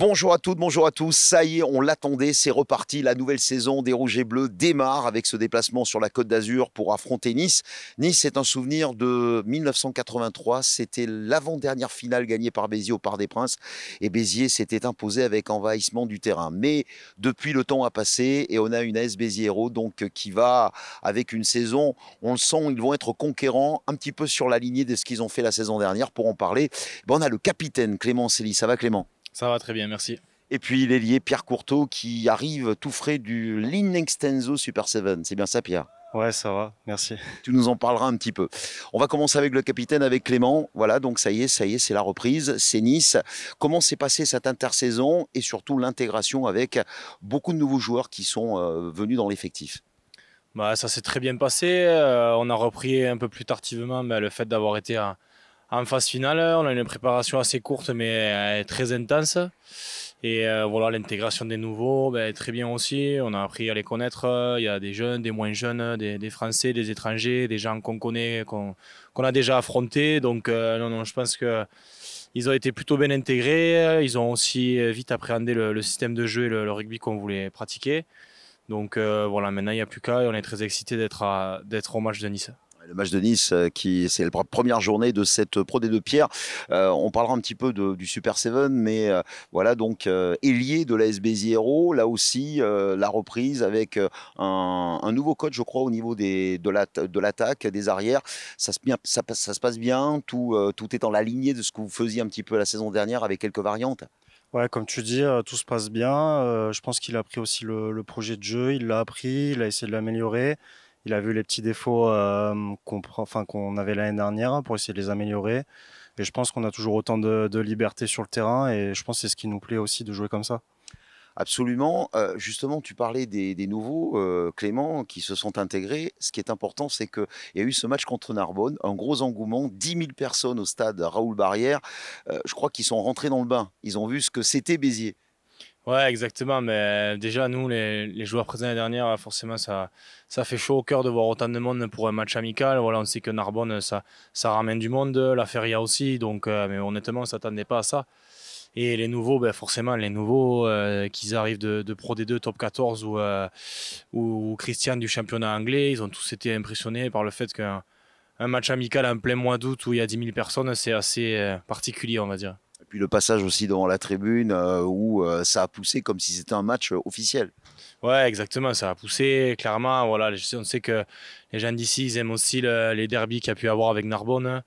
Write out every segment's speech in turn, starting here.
Bonjour à toutes, bonjour à tous. Ça y est, on l'attendait, c'est reparti. La nouvelle saison des Rouges et Bleus démarre avec ce déplacement sur la Côte d'Azur pour affronter Nice. Nice, c'est un souvenir de 1983. C'était l'avant-dernière finale gagnée par Béziers au Parc des Princes. Et Béziers s'était imposé avec envahissement du terrain. Mais depuis, le temps a passé et on a une AS Béziers Héros donc, qui va avec une saison, on le sent, ils vont être conquérants, un petit peu sur la lignée de ce qu'ils ont fait la saison dernière. Pour en parler, ben, on a le capitaine Clément Célie. Ça va Clément? Ça va très bien, merci. Et puis l'ailier Pierre Courteau qui arrive tout frais du Linextenso Super 7. C'est bien ça, Pierre? Ouais, ça va, merci. Tu nous en parleras un petit peu. On va commencer avec le capitaine, avec Clément. Voilà, donc ça y est, ça y est, c'est la reprise, c'est Nice. Comment s'est passée cette intersaison et surtout l'intégration avec beaucoup de nouveaux joueurs qui sont euh, venus dans l'effectif? Bah, Ça s'est très bien passé. Euh, on a repris un peu plus tardivement mais le fait d'avoir été à en phase finale, on a une préparation assez courte mais euh, très intense. Et euh, voilà, l'intégration des nouveaux, ben, très bien aussi. On a appris à les connaître. Il y a des jeunes, des moins jeunes, des, Français, des étrangers, des gens qu'on connaît, qu'on a déjà affrontés. Donc, euh, non, non, je pense que ils ont été plutôt bien intégrés. Ils ont aussi vite appréhendé le, système de jeu et le, rugby qu'on voulait pratiquer. Donc voilà, maintenant il n'y a plus qu'à et on est très excités d'être au match de Nice. Le match de Nice, euh, qui c'est la première journée de cette Pro D2 Pierre. Euh, on parlera un petit peu du Super 7, mais euh, voilà donc ailier de la SB Héros. Là aussi, la reprise avec un, nouveau coach, je crois, au niveau des, de l'attaque, des arrières. Ça se passe bien, tout, tout est dans la lignée de ce que vous faisiez un petit peu la saison dernière avec quelques variantes. Ouais, comme tu dis, tout se passe bien. je pense qu'il a pris aussi le, le, projet de jeu, il l'a appris, il a essayé de l'améliorer. Il a vu les petits défauts euh, qu'on avait l'année dernière pour essayer de les améliorer. Et je pense qu'on a toujours autant de, liberté sur le terrain et je pense que c'est ce qui nous plaît aussi de jouer comme ça. Absolument. Euh, justement, tu parlais des, nouveaux, euh, Clément, qui se sont intégrés. Ce qui est important, c'est qu'il y a eu ce match contre Narbonne, un gros engouement, 10 000 personnes au stade Raoul Barrière. je crois qu'ils sont rentrés dans le bain. Ils ont vu ce que c'était Béziers. Ouais, exactement. Mais déjà, nous, les, joueurs présents l'année dernière, forcément, ça, fait chaud au cœur de voir autant de monde pour un match amical. Voilà, on sait que Narbonne, ça, ramène du monde, la Feria aussi. Donc, euh, mais honnêtement, on ne s'attendait pas à ça. Et les nouveaux, ben forcément, les nouveaux, euh, qu'ils arrivent de, Pro D2, Top 14 ou, euh, Christian du championnat anglais, ils ont tous été impressionnés par le fait qu'un un match amical en plein mois d'août où il y a 10 000 personnes, c'est assez particulier, on va dire puis le passage aussi devant la tribune euh, où euh, ça a poussé comme si c'était un match euh, officiel. Ouais, exactement, ça a poussé clairement. Voilà, on sait que les gens d'ici, ils aiment aussi les derbies qu'il y a pu avoir avec Narbonne.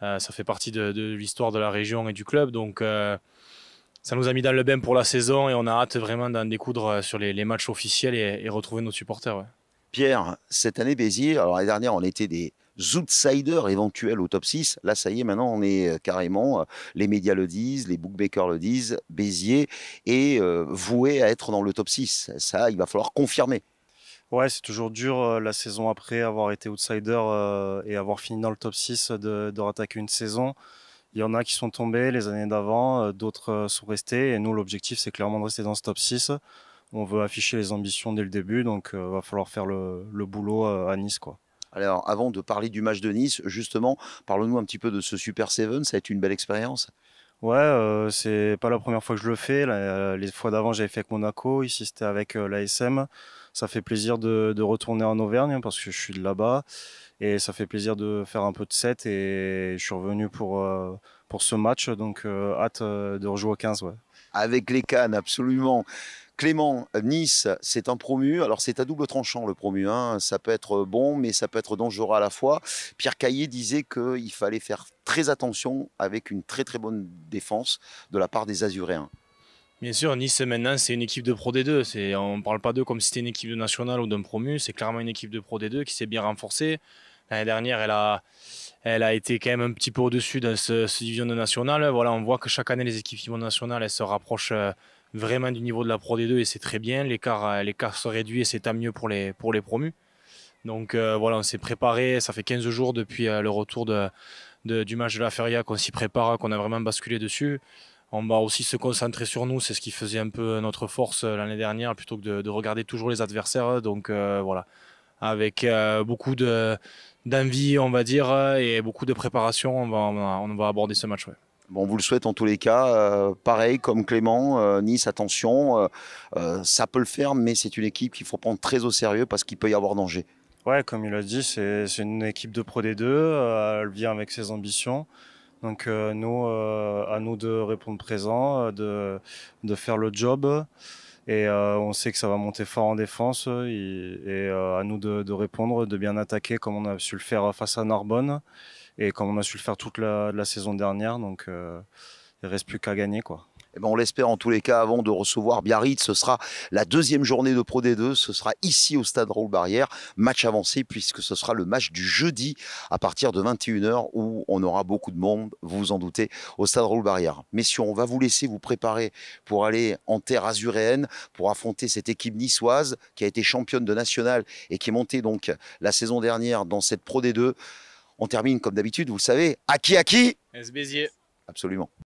ça fait partie de, l'histoire de la région et du club, donc ça nous a mis dans le bain pour la saison et on a hâte vraiment d'en découdre sur les, matchs officiels et, retrouver nos supporters. Pierre, cette année Béziers, alors l'année dernière on était des outsiders éventuels au top 6. Là, ça y est, maintenant, on est euh, carrément, euh, les médias le disent, les bookmakers le disent, Béziers est euh, voué à être dans le top 6. Ça, il va falloir confirmer. Ouais, c'est toujours dur la saison après avoir été outsider et avoir fini dans le top 6 de, de rattaquer une saison. Il y en a qui sont tombés les années d'avant, d'autres sont restés. Et nous, l'objectif, c'est clairement de rester dans ce top 6. On veut afficher les ambitions dès le début, donc il va falloir faire le, le boulot à Nice. quoi. Alors, avant de parler du match de Nice, justement, parle-nous un petit peu de ce Super 7. Ça a été une belle expérience Ouais, euh, c'est pas la première fois que je le fais. Euh, les fois d'avant, j'avais fait avec Monaco. Ici, c'était avec euh, l'ASM. Ça fait plaisir de, retourner en Auvergne parce que je suis de là-bas. Et ça fait plaisir de faire un peu de set. Et je suis revenu pour, pour ce match. Donc, hâte de rejouer au 15. Ouais. Avec les Cannes, absolument. Clément, Nice, c'est un promu. Alors c'est à double tranchant le promu. Hein. Ça peut être bon, mais ça peut être dangereux à la fois. Pierre Caillé disait qu'il fallait faire très attention avec une très très bonne défense de la part des Azuréens. Bien sûr, Nice maintenant c'est une équipe de Pro D2. On ne parle pas d'eux comme si c'était une équipe de nationale ou d'un promu. C'est clairement une équipe de Pro D2 qui s'est bien renforcée. L'année dernière, elle a, elle a été quand même un petit peu au-dessus de ce, division de nationale. Voilà, on voit que chaque année les équipes nationales elles se rapprochent euh, vraiment du niveau de la Pro D2 et c'est très bien. L'écart, euh, l'écart se réduit et c'est tant mieux pour les, pour les promus. Donc euh, voilà, on s'est préparé. Ça fait 15 jours depuis euh, le retour de, du match de la Feria qu'on s'y prépare, qu'on a vraiment basculé dessus. On va aussi se concentrer sur nous, c'est ce qui faisait un peu notre force l'année dernière, plutôt que de, regarder toujours les adversaires. Donc voilà, avec beaucoup de, d'envie, on va dire, et beaucoup de préparation, on va, on va aborder ce match. On vous le souhaite en tous les cas. Euh, pareil, comme Clément, euh, Nice, attention, euh, ça peut le faire, mais c'est une équipe qu'il faut prendre très au sérieux parce qu'il peut y avoir danger. Ouais, comme il a dit, c'est une équipe de Pro D2. elle vient avec ses ambitions. Donc nous, à nous de répondre présent, de, de faire le job. Et on sait que ça va monter fort en défense. Et, à nous de, de, répondre, de bien attaquer comme on a su le faire face à Narbonne et comme on a su le faire toute la, saison dernière. Donc euh, il ne reste plus qu'à gagner. quoi. Eh ben on l'espère en tous les cas avant de recevoir Biarritz. Ce sera la deuxième journée de Pro D2. Ce sera ici au stade Raoul Barrière. Match avancé puisque ce sera le match du jeudi à partir de 21h où on aura beaucoup de monde, vous vous en doutez, au stade Raoul Barrière. Messieurs, on va vous laisser vous préparer pour aller en terre azuréenne pour affronter cette équipe niçoise qui a été championne de national et qui est montée donc la saison dernière dans cette Pro D2. On termine comme d'habitude, vous le savez, à qui à qui S. Béziers? Absolument.